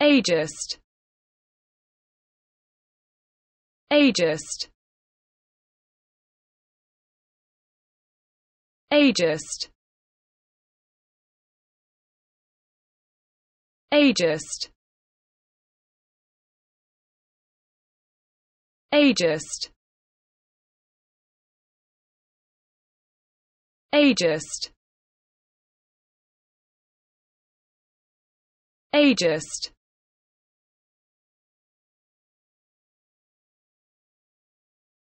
ageist. Ageist. Ageist. Ageist. Ageist. Ageist. Ageist.